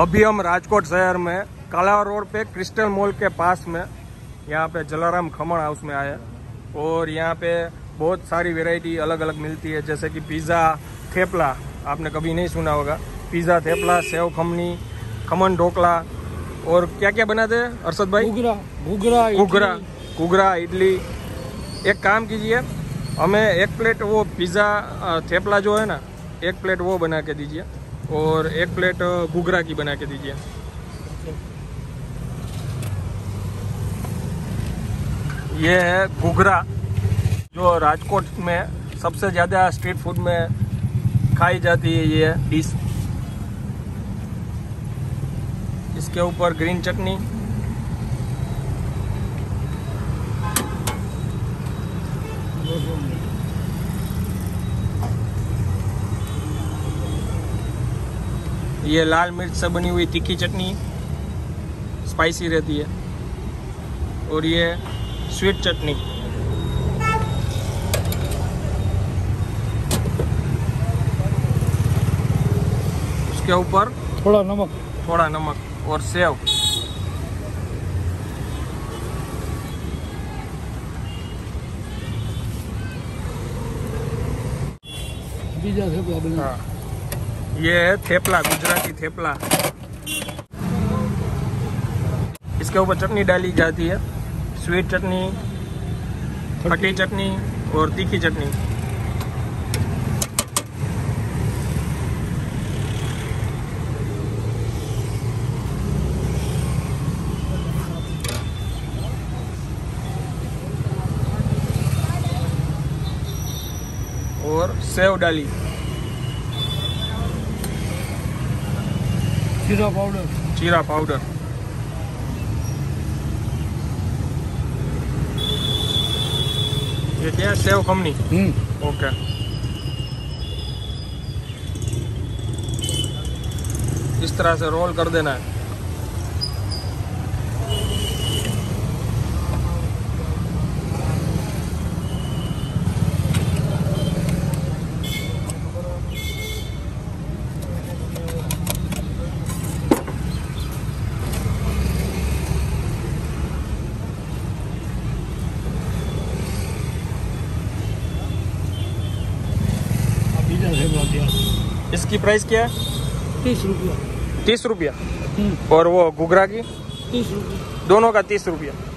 अभी हम राजकोट शहर में काला रोड पे क्रिस्टल मॉल के पास में यहाँ पे जलाराम खमण हाउस में आए और यहाँ पे बहुत सारी वेराइटी अलग अलग मिलती है जैसे कि पिज़्ज़ा थेपला आपने कभी नहीं सुना होगा। पिज़्ज़ा थेपला सेव खमनी खमन ढोकला और क्या क्या बनाते हैं अरशद भाई? घुघरा घुघरा घुघरा इडली। एक काम कीजिए हमें एक प्लेट वो पिज़्ज़ा थेपला जो है ना एक प्लेट वो बना के दीजिए। और एक प्लेट घुघरा की बना के दीजिए। ये है घुघरा, जो राजकोट में सबसे ज़्यादा स्ट्रीट फ़ूड में खाई जाती है ये डिश इसके ऊपर ग्रीन चटनी। ये लाल मिर्च से बनी हुई तीखी चटनी स्पाइसी रहती है। और ये स्वीट चटनी। उसके ऊपर थोड़ा नमक। थोड़ा नमक और सेव। बीजा से हाँ। ये है थेपला, गुजराती थेपला। इसके ऊपर चटनी डाली जाती है। स्वीट चटनी, खट्टी चटनी और तीखी चटनी। और सेव डाली। जीरा पाउडर। जीरा पाउडर। ये क्या है? सेव खमनी? हम्म। ओके इस तरह से रोल कर देना है। रुपया इसकी प्राइस क्या है? तीस रुपया। तीस रुपया। हम्म। और वो घुघरा की? तीस रुपया। दोनों का तीस रुपया।